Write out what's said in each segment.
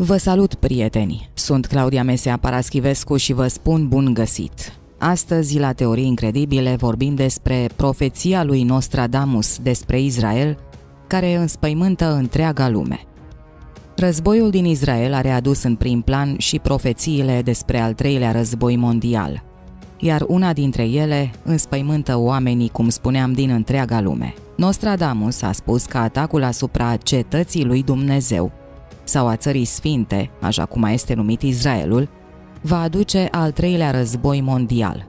Vă salut, prieteni! Sunt Claudia Mesea Paraschivescu și vă spun bun găsit! Astăzi, la Teorii Incredibile, vorbim despre profeția lui Nostradamus despre Israel, care înspăimântă întreaga lume. Războiul din Israel a readus în prim plan și profețiile despre al treilea război mondial, iar una dintre ele înspăimântă oamenii, cum spuneam, din întreaga lume. Nostradamus a spus că atacul asupra cetății lui Dumnezeu sau a țării sfinte, așa cum este numit Israelul, va aduce al treilea război mondial.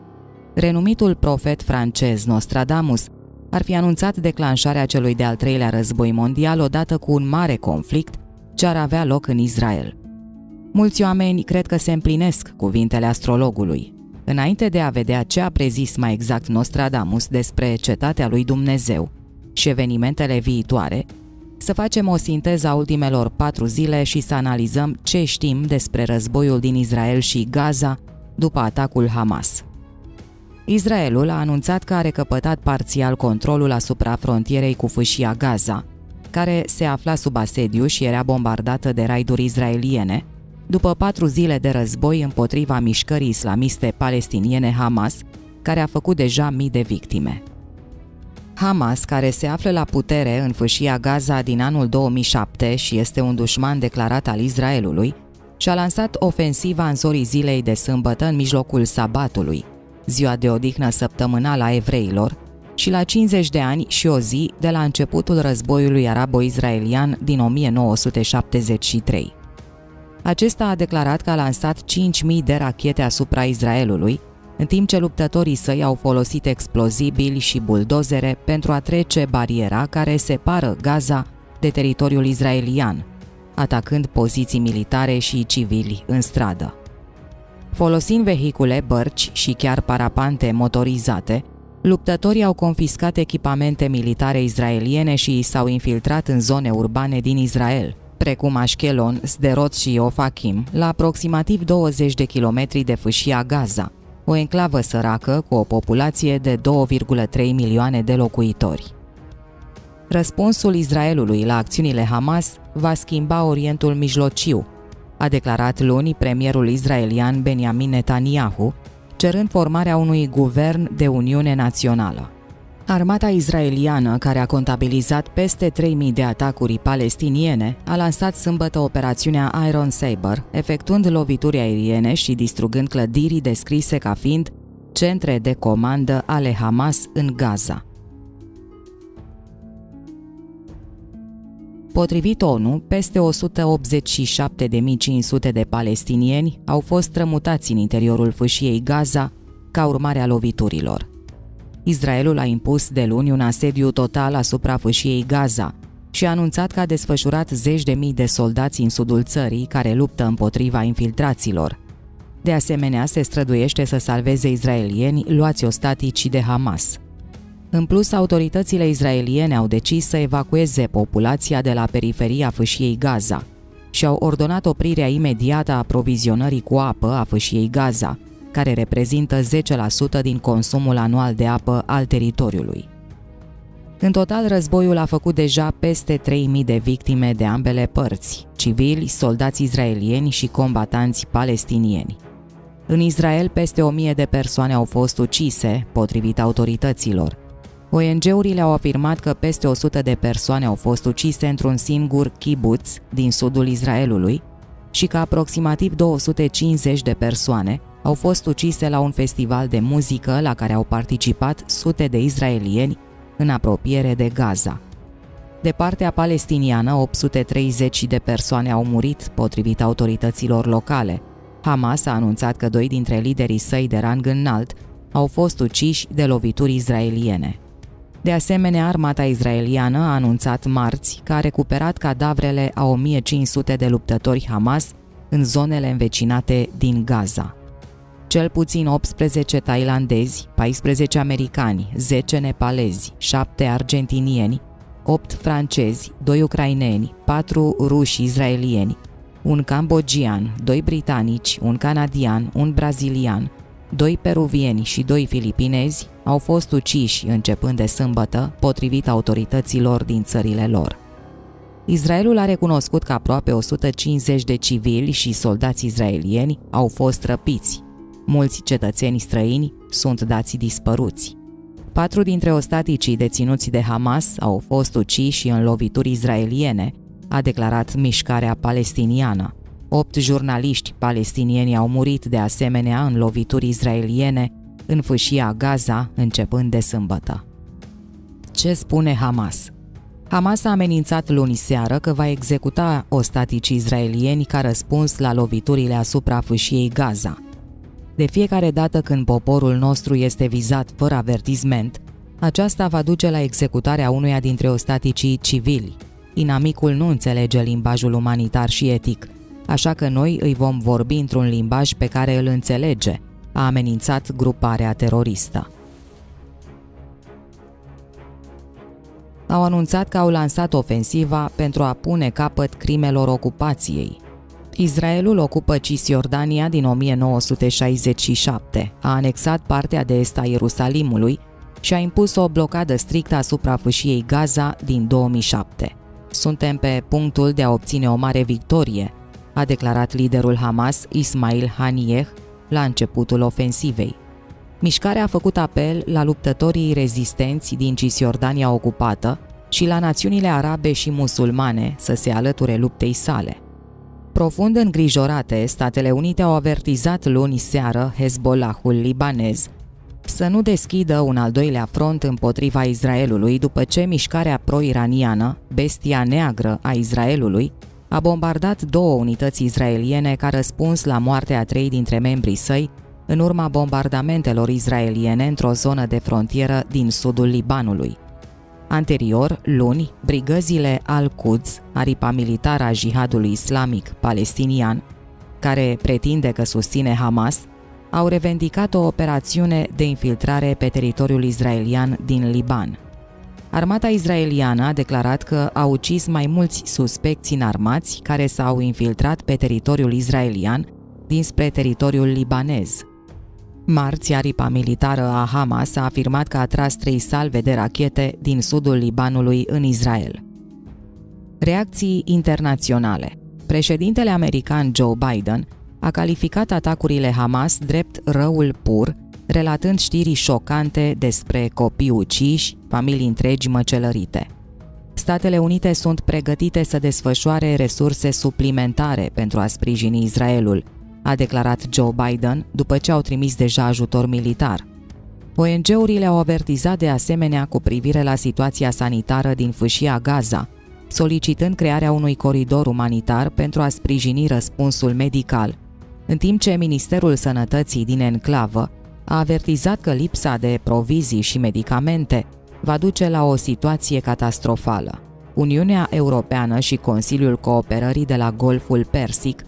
Renumitul profet francez Nostradamus ar fi anunțat declanșarea celui de-al treilea război mondial odată cu un mare conflict ce ar avea loc în Israel. Mulți oameni cred că se împlinesc cuvintele astrologului. Înainte de a vedea ce a prezis mai exact Nostradamus despre cetatea lui Dumnezeu și evenimentele viitoare, să facem o sinteză a ultimelor patru zile și să analizăm ce știm despre războiul din Israel și Gaza după atacul Hamas. Israelul a anunțat că a recăpătat parțial controlul asupra frontierei cu fâșia Gaza, care se afla sub asediu și era bombardată de raiduri izraeliene, după patru zile de război împotriva mișcării islamiste palestiniene Hamas, care a făcut deja mii de victime. Hamas, care se află la putere în fâșia Gaza din anul 2007 și este un dușman declarat al Israelului, și-a lansat ofensiva în zorii zilei de sâmbătă în mijlocul sabatului, ziua de odihnă săptămânală a evreilor, și la 50 de ani și o zi de la începutul războiului arabo-israelian din 1973. Acesta a declarat că a lansat 5.000 de rachete asupra Israelului, în timp ce luptătorii săi au folosit explozibili și buldozere pentru a trece bariera care separă Gaza de teritoriul israelian, atacând poziții militare și civili în stradă. Folosind vehicule, bărci și chiar parapante motorizate, luptătorii au confiscat echipamente militare izraeliene și s-au infiltrat în zone urbane din Israel, precum Ashkelon, Sderot și Ofakim, la aproximativ 20 de kilometri de fâșia Gaza, o enclavă săracă cu o populație de 2,3 milioane de locuitori. Răspunsul Israelului la acțiunile Hamas va schimba Orientul Mijlociu, a declarat luni premierul israelian Benjamin Netanyahu, cerând formarea unui guvern de Uniune Națională. Armata israeliană, care a contabilizat peste 3.000 de atacuri palestiniene, a lansat sâmbătă operațiunea Iron Saber, efectuând lovituri aeriene și distrugând clădirii descrise ca fiind centre de comandă ale Hamas în Gaza. Potrivit ONU, peste 187.500 de palestinieni au fost strămutați în interiorul fâșiei Gaza ca urmare a loviturilor. Israelul a impus de luni un asediu total asupra fâșiei Gaza și a anunțat că a desfășurat zeci de mii de soldați în sudul țării care luptă împotriva infiltraților. De asemenea, se străduiește să salveze israelieni luați ostatici de Hamas. În plus, autoritățile israeliene au decis să evacueze populația de la periferia fâșiei Gaza și au ordonat oprirea imediată a aprovizionării cu apă a fâșiei Gaza, care reprezintă 10% din consumul anual de apă al teritoriului. În total, războiul a făcut deja peste 3.000 de victime de ambele părți, civili, soldați izraelieni și combatanți palestinieni. În Israel, peste 1000 de persoane au fost ucise, potrivit autorităților. ONG-urile au afirmat că peste 100 de persoane au fost ucise într-un singur kibbutz din sudul Israelului și că aproximativ 250 de persoane au fost ucise la un festival de muzică la care au participat sute de israelieni în apropiere de Gaza. De partea palestiniană, 830 de persoane au murit, potrivit autorităților locale. Hamas a anunțat că doi dintre liderii săi de rang înalt au fost uciși de lovituri izraeliene. De asemenea, armata izraeliană a anunțat marți că a recuperat cadavrele a 1500 de luptători Hamas în zonele învecinate din Gaza cel puțin 18 tailandezi, 14 americani, 10 nepalezi, 7 argentinieni, 8 francezi, 2 ucraineni, 4 ruși izraelieni, un cambogian, 2 britanici, un canadian, un brazilian, 2 peruvieni și 2 filipinezi au fost uciși începând de sâmbătă, potrivit autorităților din țările lor. Israelul a recunoscut că aproape 150 de civili și soldați izraelieni au fost răpiți. Mulți cetățeni străini sunt dați dispăruți. Patru dintre ostaticii deținuți de Hamas au fost uciși în lovituri izraeliene, a declarat mișcarea palestiniană. Opt jurnaliști palestinieni au murit de asemenea în lovituri izraeliene în fâșia Gaza, începând de sâmbătă. Ce spune Hamas? Hamas a amenințat luni seară că va executa ostatici izraelieni ca răspuns la loviturile asupra fâșiei Gaza. De fiecare dată când poporul nostru este vizat fără avertizment, aceasta va duce la executarea unuia dintre ostaticii civili. Inamicul nu înțelege limbajul umanitar și etic, așa că noi îi vom vorbi într-un limbaj pe care îl înțelege, a amenințat gruparea teroristă. Au anunțat că au lansat ofensiva pentru a pune capăt crimelor ocupației. Israelul ocupă Cisjordania din 1967, a anexat partea de est a Ierusalimului și a impus o blocadă strictă asupra fâșiei Gaza din 2007. Suntem pe punctul de a obține o mare victorie, a declarat liderul Hamas Ismail Haniyeh la începutul ofensivei. Mișcarea a făcut apel la luptătorii rezistenți din Cisjordania ocupată și la națiunile arabe și musulmane să se alăture luptei sale. Profund îngrijorate, Statele Unite au avertizat luni seară Hezbollahul libanez să nu deschidă un al doilea front împotriva Israelului după ce mișcarea pro-iraniană, bestia neagră a Israelului, a bombardat două unități izraeliene ca răspuns la moartea a trei dintre membrii săi în urma bombardamentelor izraeliene într-o zonă de frontieră din sudul Libanului. Anterior, luni, brigăzile Al-Quds, aripa militară a jihadului islamic palestinian, care pretinde că susține Hamas, au revendicat o operațiune de infiltrare pe teritoriul izraelian din Liban. Armata izraeliană a declarat că a ucis mai mulți suspecți înarmați care s-au infiltrat pe teritoriul izraelian dinspre teritoriul libanez. Marți, aripa militară a Hamas a afirmat că a tras trei salve de rachete din sudul Libanului în Israel. Reacții internaționale Președintele american Joe Biden a calificat atacurile Hamas drept răul pur, relatând știri șocante despre copii uciși, familii întregi măcelărite. Statele Unite sunt pregătite să desfășoare resurse suplimentare pentru a sprijini Israelul, a declarat Joe Biden după ce au trimis deja ajutor militar. ONG-urile au avertizat de asemenea cu privire la situația sanitară din fâșia Gaza, solicitând crearea unui coridor umanitar pentru a sprijini răspunsul medical, în timp ce Ministerul Sănătății din enclavă a avertizat că lipsa de provizii și medicamente va duce la o situație catastrofală. Uniunea Europeană și Consiliul Cooperării de la Golful Persic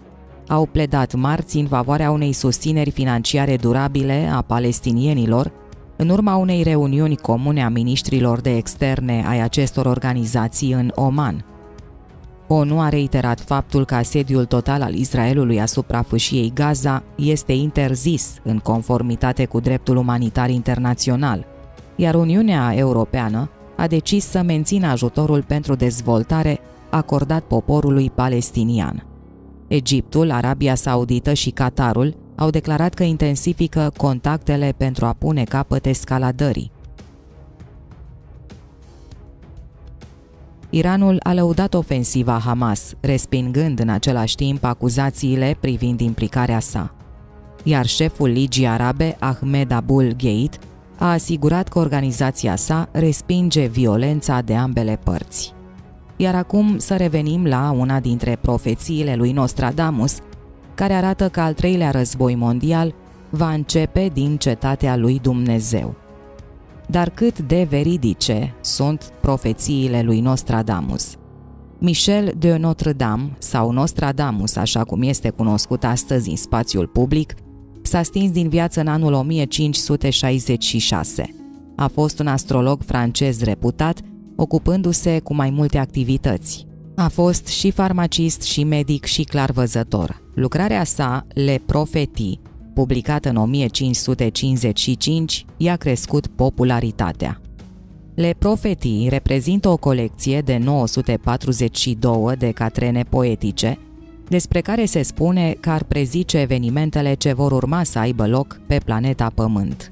au pledat marți în favoarea unei susțineri financiare durabile a palestinienilor în urma unei reuniuni comune a ministrilor de externe ai acestor organizații în Oman. ONU a reiterat faptul că asediul total al Israelului asupra fâșiei Gaza este interzis în conformitate cu dreptul umanitar internațional, iar Uniunea Europeană a decis să mențină ajutorul pentru dezvoltare acordat poporului palestinian. Egiptul, Arabia Saudită și Qatarul au declarat că intensifică contactele pentru a pune capăt escaladării. Iranul a lăudat ofensiva Hamas, respingând în același timp acuzațiile privind implicarea sa. Iar șeful Ligii Arabe, Ahmed Abul Gheit, a asigurat că organizația sa respinge violența de ambele părți. Iar acum să revenim la una dintre profețiile lui Nostradamus, care arată că al treilea război mondial va începe din cetatea lui Dumnezeu. Dar cât de veridice sunt profețiile lui Nostradamus? Michel de Notre-Dame, sau Nostradamus, așa cum este cunoscut astăzi în spațiul public, s-a stins din viață în anul 1566. A fost un astrolog francez reputat ocupându-se cu mai multe activități. A fost și farmacist, și medic, și clarvăzător. Lucrarea sa, Le Profetii, publicată în 1555, i-a crescut popularitatea. Le Profetii reprezintă o colecție de 942 de catrene poetice, despre care se spune că ar prezice evenimentele ce vor urma să aibă loc pe planeta Pământ.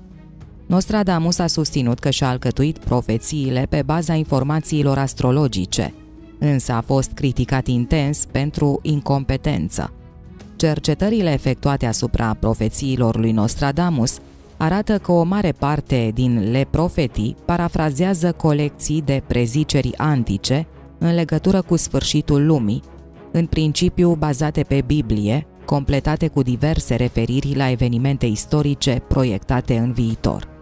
Nostradamus a susținut că și-a alcătuit profețiile pe baza informațiilor astrologice, însă a fost criticat intens pentru incompetență. Cercetările efectuate asupra profețiilor lui Nostradamus arată că o mare parte din le profetii parafrazează colecții de preziceri antice în legătură cu sfârșitul lumii, în principiu bazate pe Biblie, completate cu diverse referiri la evenimente istorice proiectate în viitor.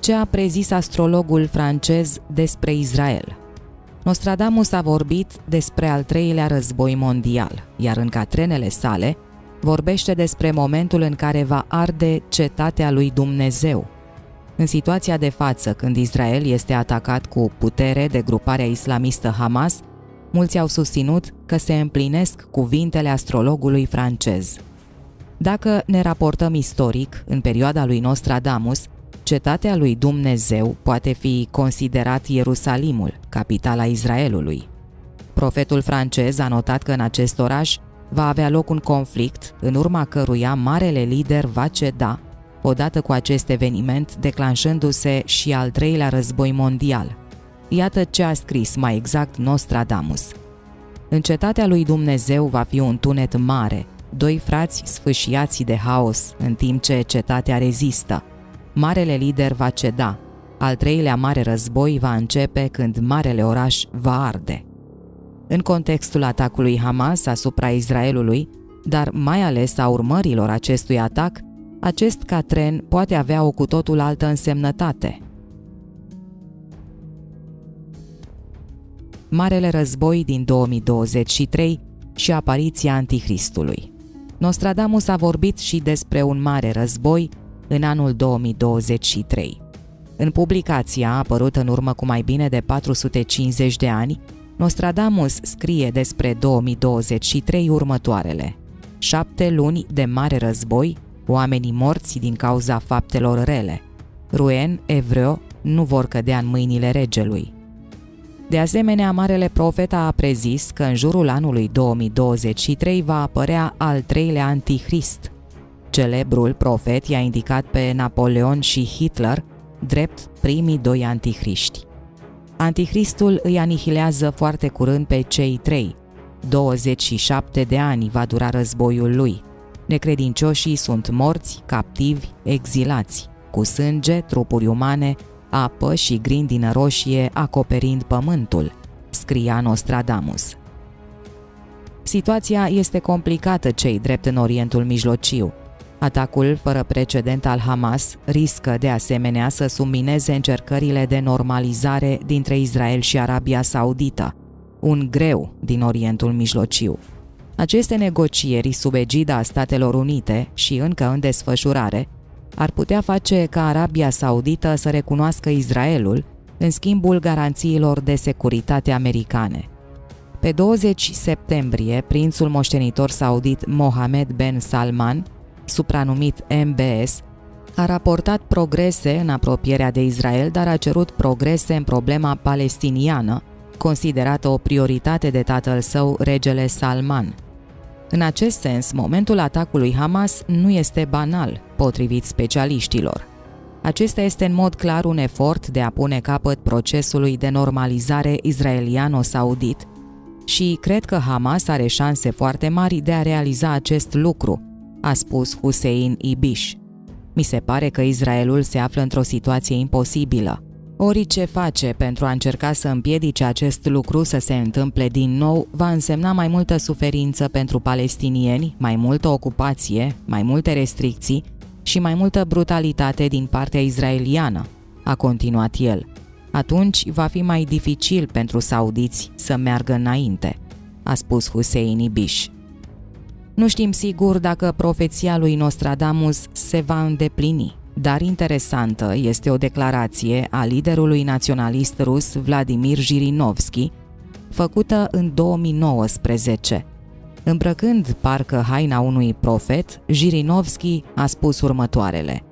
Ce a prezis astrologul francez despre Israel? Nostradamus a vorbit despre al treilea război mondial, iar în catrenele sale vorbește despre momentul în care va arde cetatea lui Dumnezeu. În situația de față, când Israel este atacat cu putere de gruparea islamistă Hamas, mulți au susținut că se împlinesc cuvintele astrologului francez. Dacă ne raportăm istoric, în perioada lui Nostradamus, cetatea lui Dumnezeu poate fi considerat Ierusalimul, capitala Israelului. Profetul francez a notat că în acest oraș va avea loc un conflict, în urma căruia marele lider va ceda, odată cu acest eveniment declanșându-se și al treilea război mondial. Iată ce a scris mai exact Nostradamus. În cetatea lui Dumnezeu va fi un tunet mare, doi frați sfâșiați de haos, în timp ce cetatea rezistă. Marele lider va ceda, al treilea mare război va începe când marele oraș va arde în contextul atacului Hamas asupra Israelului, dar mai ales a urmărilor acestui atac, acest catren poate avea o cu totul altă însemnătate. Marele război din 2023 și apariția Antichristului. Nostradamus a vorbit și despre un mare război în anul 2023. În publicația apărută în urmă cu mai bine de 450 de ani, Nostradamus scrie despre 2023 următoarele. Șapte luni de mare război, oamenii morți din cauza faptelor rele. Ruen, Evreo, nu vor cădea în mâinile regelui. De asemenea, Marele Profet a prezis că în jurul anului 2023 va apărea al treilea antichrist. Celebrul profet i-a indicat pe Napoleon și Hitler drept primii doi antichriști. Antichristul îi anihilează foarte curând pe cei trei. 27 de ani va dura războiul lui. Necredincioșii sunt morți, captivi, exilați, cu sânge, trupuri umane, apă și grindină roșie acoperind pământul, scria Nostradamus. Situația este complicată cei drept în Orientul Mijlociu. Atacul fără precedent al Hamas riscă de asemenea să submineze încercările de normalizare dintre Israel și Arabia Saudită, un greu din Orientul Mijlociu. Aceste negocieri sub egida Statelor Unite și încă în desfășurare ar putea face ca Arabia Saudită să recunoască Israelul în schimbul garanțiilor de securitate americane. Pe 20 septembrie, prințul moștenitor saudit Mohammed Ben Salman supranumit MBS, a raportat progrese în apropierea de Israel, dar a cerut progrese în problema palestiniană, considerată o prioritate de tatăl său, regele Salman. În acest sens, momentul atacului Hamas nu este banal, potrivit specialiștilor. Acesta este în mod clar un efort de a pune capăt procesului de normalizare israeliano-saudit și cred că Hamas are șanse foarte mari de a realiza acest lucru, a spus Hussein Ibish. Mi se pare că Israelul se află într-o situație imposibilă. Orice face pentru a încerca să împiedice acest lucru să se întâmple din nou va însemna mai multă suferință pentru palestinieni, mai multă ocupație, mai multe restricții și mai multă brutalitate din partea israeliană, a continuat el. Atunci va fi mai dificil pentru saudiți să meargă înainte, a spus Hussein Ibish. Nu știm sigur dacă profeția lui Nostradamus se va îndeplini, dar interesantă este o declarație a liderului naționalist rus Vladimir Jirinovski, făcută în 2019. Îmbrăcând parcă haina unui profet, Jirinovski a spus următoarele.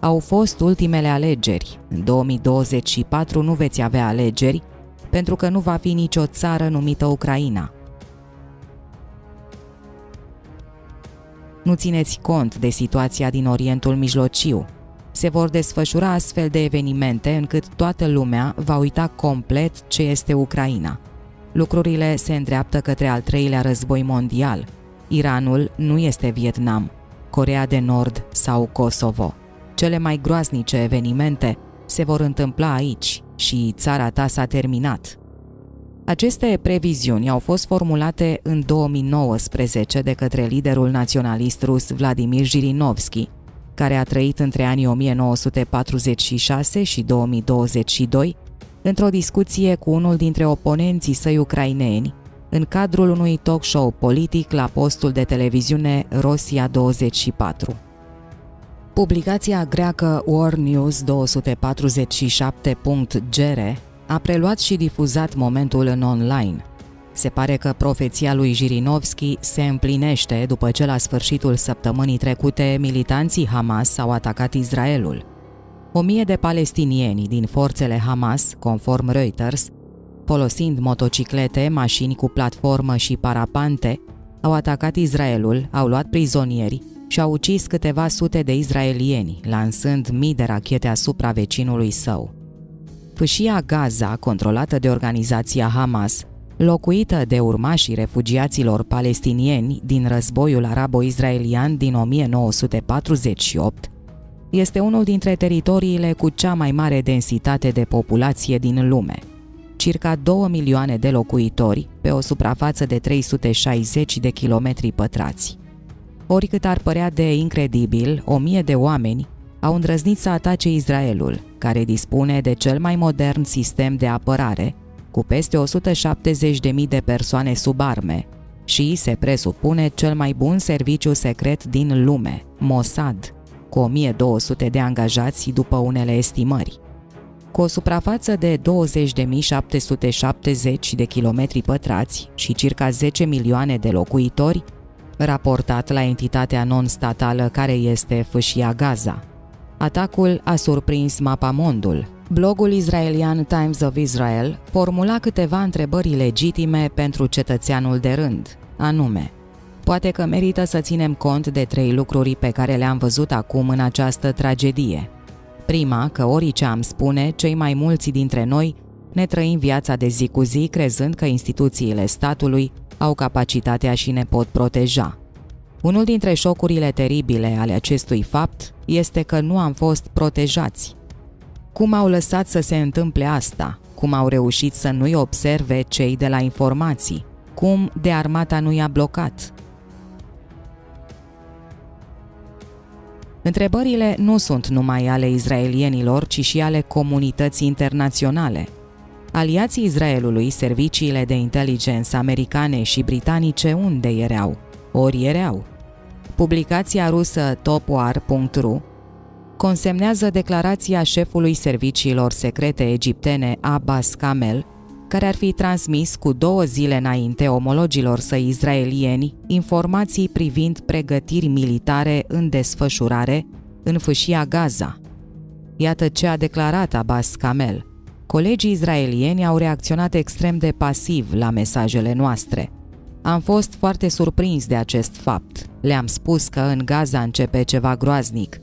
Au fost ultimele alegeri. În 2024 nu veți avea alegeri, pentru că nu va fi nicio țară numită Ucraina. Nu țineți cont de situația din Orientul Mijlociu. Se vor desfășura astfel de evenimente încât toată lumea va uita complet ce este Ucraina. Lucrurile se îndreaptă către al treilea război mondial. Iranul nu este Vietnam, Corea de Nord sau Kosovo. Cele mai groaznice evenimente se vor întâmpla aici și țara ta s-a terminat. Aceste previziuni au fost formulate în 2019 de către liderul naționalist rus Vladimir Jirinovski, care a trăit între anii 1946 și 2022 într-o discuție cu unul dintre oponenții săi ucraineni, în cadrul unui talk show politic la postul de televiziune Rosia 24. Publicația greacă War News 247.gr a preluat și difuzat momentul în online. Se pare că profeția lui Jirinovski se împlinește după ce la sfârșitul săptămânii trecute militanții Hamas au atacat Israelul. O mie de palestinieni din forțele Hamas, conform Reuters, folosind motociclete, mașini cu platformă și parapante, au atacat Israelul, au luat prizonieri și au ucis câteva sute de izraelieni, lansând mii de rachete asupra vecinului său. Fâșia Gaza, controlată de organizația Hamas, locuită de urmașii refugiaților palestinieni din războiul arabo-israelian din 1948, este unul dintre teritoriile cu cea mai mare densitate de populație din lume. Circa 2 milioane de locuitori pe o suprafață de 360 de kilometri pătrați. Oricât ar părea de incredibil, o mie de oameni au îndrăznit să atace Israelul, care dispune de cel mai modern sistem de apărare, cu peste 170.000 de persoane sub arme, și se presupune cel mai bun serviciu secret din lume, Mossad, cu 1200 de angajați după unele estimări. Cu o suprafață de 20.770 de kilometri pătrați și circa 10 milioane de locuitori, raportat la entitatea non-statală care este Fâșia Gaza. Atacul a surprins mapamondul. Blogul israelian Times of Israel formula câteva întrebări legitime pentru cetățeanul de rând, anume Poate că merită să ținem cont de trei lucruri pe care le-am văzut acum în această tragedie. Prima, că orice am spune, cei mai mulți dintre noi ne trăim viața de zi cu zi crezând că instituțiile statului au capacitatea și ne pot proteja. Unul dintre șocurile teribile ale acestui fapt este că nu am fost protejați. Cum au lăsat să se întâmple asta? Cum au reușit să nu-i observe cei de la informații? Cum de armata nu i-a blocat? Întrebările nu sunt numai ale izraelienilor, ci și ale comunității internaționale. Aliații Israelului, serviciile de inteligență americane și britanice, unde erau? Ori erau. Publicația rusă topwar.ru consemnează declarația șefului serviciilor secrete egiptene Abbas Kamel, care ar fi transmis cu două zile înainte omologilor săi izraelieni informații privind pregătiri militare în desfășurare în fâșia Gaza. Iată ce a declarat Abbas Kamel. Colegii izraelieni au reacționat extrem de pasiv la mesajele noastre – am fost foarte surprins de acest fapt. Le-am spus că în Gaza începe ceva groaznic,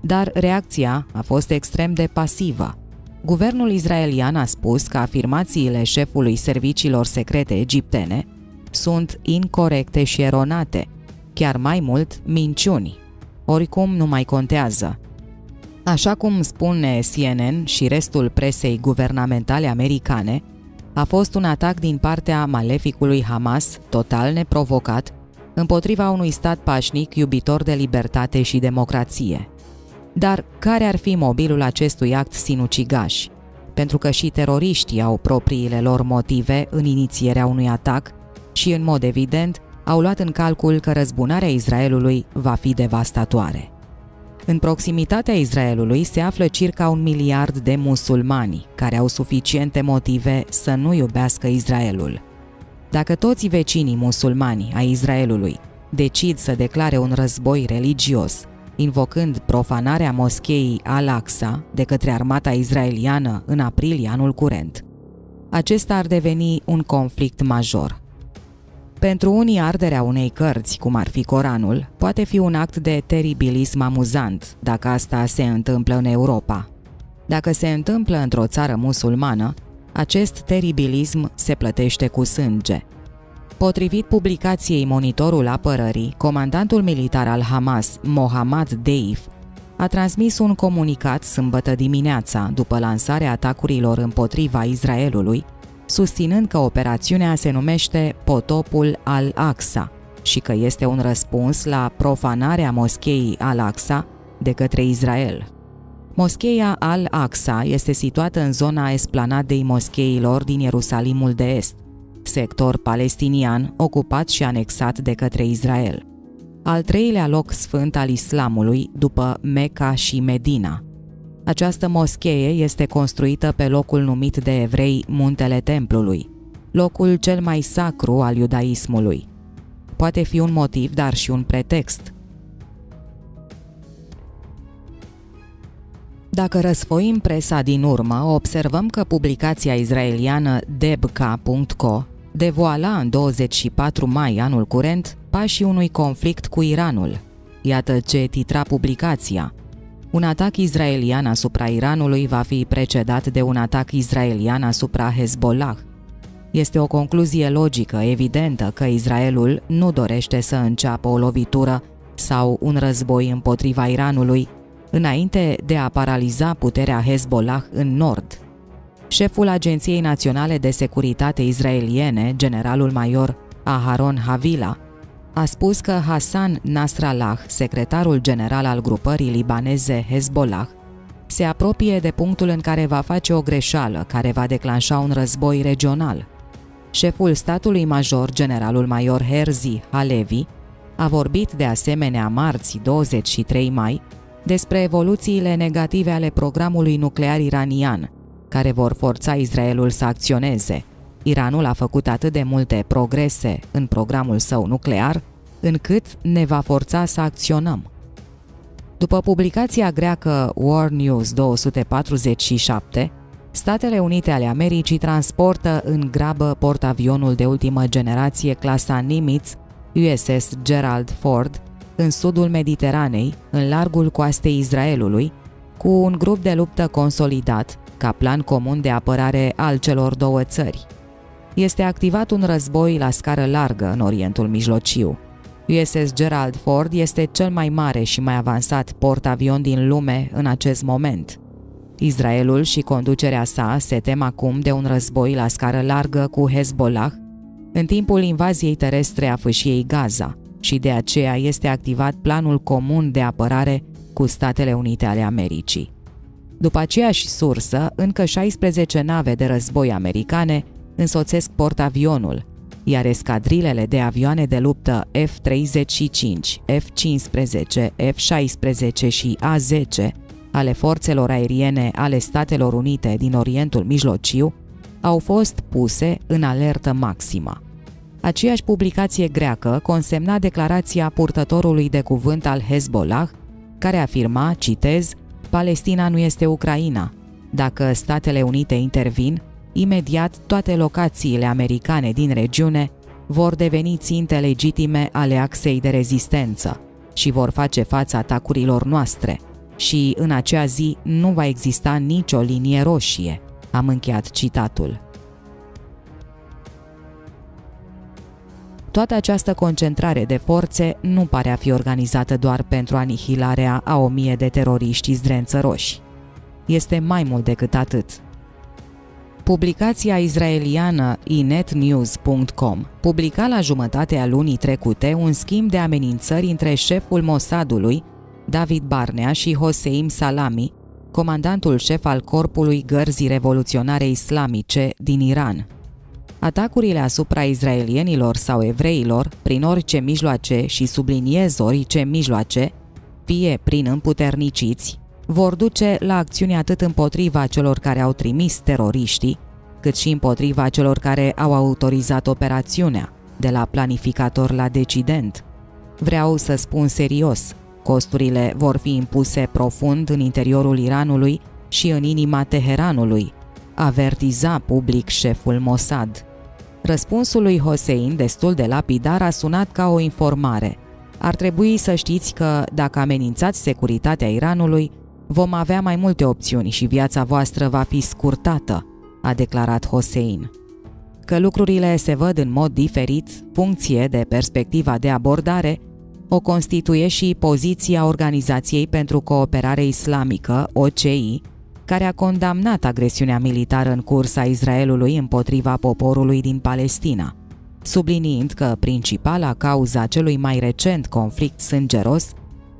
dar reacția a fost extrem de pasivă. Guvernul israelian a spus că afirmațiile șefului serviciilor secrete egiptene sunt incorrecte și eronate, chiar mai mult minciuni. Oricum nu mai contează. Așa cum spune CNN și restul presei guvernamentale americane, a fost un atac din partea maleficului Hamas, total neprovocat, împotriva unui stat pașnic iubitor de libertate și democrație. Dar care ar fi mobilul acestui act sinucigaș? Pentru că și teroriștii au propriile lor motive în inițierea unui atac și, în mod evident, au luat în calcul că răzbunarea Israelului va fi devastatoare. În proximitatea Israelului se află circa un miliard de musulmani care au suficiente motive să nu iubească Israelul. Dacă toți vecinii musulmani ai Israelului decid să declare un război religios, invocând profanarea moscheii Al-Aqsa de către armata izraeliană în aprilie anul curent. Acesta ar deveni un conflict major. Pentru unii, arderea unei cărți, cum ar fi Coranul, poate fi un act de teribilism amuzant, dacă asta se întâmplă în Europa. Dacă se întâmplă într-o țară musulmană, acest teribilism se plătește cu sânge. Potrivit publicației Monitorul Apărării, comandantul militar al Hamas, Mohammad Deif, a transmis un comunicat sâmbătă dimineața după lansarea atacurilor împotriva Israelului, susținând că operațiunea se numește Potopul al-Aqsa și că este un răspuns la profanarea moscheii al-Aqsa de către Israel. Moscheia al-Aqsa este situată în zona esplanadei moscheilor din Ierusalimul de Est, sector palestinian ocupat și anexat de către Israel. Al treilea loc sfânt al islamului după Mecca și Medina. Această moschee este construită pe locul numit de evrei Muntele Templului, locul cel mai sacru al iudaismului. Poate fi un motiv, dar și un pretext – Dacă răsfoim presa din urmă, observăm că publicația izraeliană debka.co devoala în 24 mai anul curent pașii unui conflict cu Iranul. Iată ce titra publicația. Un atac izraelian asupra Iranului va fi precedat de un atac izraelian asupra Hezbollah. Este o concluzie logică, evidentă, că Israelul nu dorește să înceapă o lovitură sau un război împotriva Iranului, înainte de a paraliza puterea Hezbollah în nord. Șeful Agenției Naționale de Securitate Israeliene, generalul major Aharon Havila, a spus că Hassan Nasrallah, secretarul general al grupării libaneze Hezbollah, se apropie de punctul în care va face o greșeală care va declanșa un război regional. Șeful statului major, generalul major Herzi Halevi, a vorbit de asemenea marți 23 mai despre evoluțiile negative ale programului nuclear iranian, care vor forța Israelul să acționeze. Iranul a făcut atât de multe progrese în programul său nuclear, încât ne va forța să acționăm. După publicația greacă War News 247, Statele Unite ale Americii transportă în grabă portavionul de ultimă generație clasa Nimitz USS Gerald Ford în sudul Mediteranei, în largul coastei Israelului, cu un grup de luptă consolidat, ca plan comun de apărare al celor două țări. Este activat un război la scară largă în Orientul Mijlociu. USS Gerald Ford este cel mai mare și mai avansat portavion din lume în acest moment. Israelul și conducerea sa se tem acum de un război la scară largă cu Hezbollah în timpul invaziei terestre a fâșiei Gaza – și de aceea este activat planul comun de apărare cu Statele Unite ale Americii. După aceeași sursă, încă 16 nave de război americane însoțesc portavionul, iar escadrilele de avioane de luptă F-35, F-15, F-16 și A-10 ale forțelor aeriene ale Statelor Unite din Orientul Mijlociu au fost puse în alertă maximă. Aceeași publicație greacă consemna declarația purtătorului de cuvânt al Hezbollah, care afirma, citez, Palestina nu este Ucraina. Dacă Statele Unite intervin, imediat toate locațiile americane din regiune vor deveni ținte legitime ale axei de rezistență și vor face față atacurilor noastre. Și în acea zi nu va exista nicio linie roșie. Am încheiat citatul. Toată această concentrare de forțe nu pare a fi organizată doar pentru anihilarea a o mie de teroriști zdrențăroși. Este mai mult decât atât. Publicația izraeliană inetnews.com publica la jumătatea lunii trecute un schimb de amenințări între șeful Mossadului, David Barnea și Hossein Salami, comandantul șef al Corpului Gărzii Revoluționare Islamice din Iran. Atacurile asupra izraelienilor sau evreilor, prin orice mijloace și subliniez orice mijloace, fie prin împuterniciți, vor duce la acțiuni atât împotriva celor care au trimis teroriștii, cât și împotriva celor care au autorizat operațiunea, de la planificator la decident. Vreau să spun serios, Costurile vor fi impuse profund în interiorul Iranului și în inima Teheranului, avertiza public șeful Mossad. Răspunsul lui Hossein, destul de lapidar, a sunat ca o informare. Ar trebui să știți că, dacă amenințați securitatea Iranului, vom avea mai multe opțiuni și viața voastră va fi scurtată, a declarat Hossein. Că lucrurile se văd în mod diferit, funcție de perspectiva de abordare, o constituie și poziția Organizației pentru Cooperare Islamică, OCI, care a condamnat agresiunea militară în curs a Israelului împotriva poporului din Palestina, subliniind că principala cauza celui mai recent conflict sângeros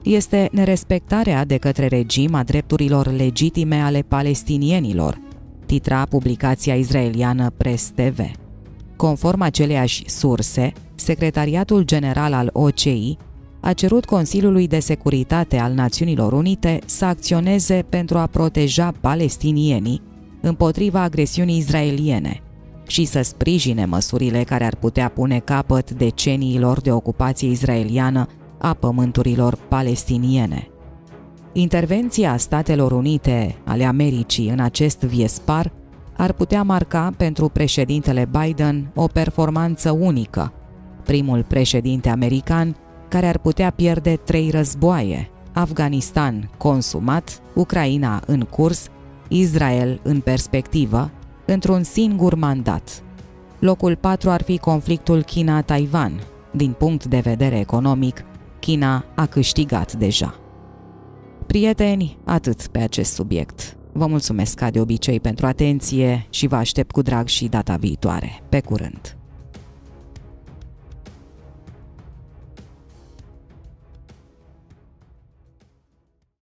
este nerespectarea de către regim a drepturilor legitime ale palestinienilor, titra publicația israeliană Press TV. Conform aceleiași surse, Secretariatul General al OCI a cerut Consiliului de Securitate al Națiunilor Unite să acționeze pentru a proteja palestinienii împotriva agresiunii izraeliene și să sprijine măsurile care ar putea pune capăt deceniilor de ocupație izraeliană a pământurilor palestiniene. Intervenția Statelor Unite ale Americii în acest viespar ar putea marca pentru președintele Biden o performanță unică, primul președinte american care ar putea pierde trei războaie, Afganistan consumat, Ucraina în curs, Israel în perspectivă, într-un singur mandat. Locul 4 ar fi conflictul China-Taiwan. Din punct de vedere economic, China a câștigat deja. Prieteni, atât pe acest subiect. Vă mulțumesc ca de obicei pentru atenție și vă aștept cu drag și data viitoare. Pe curând!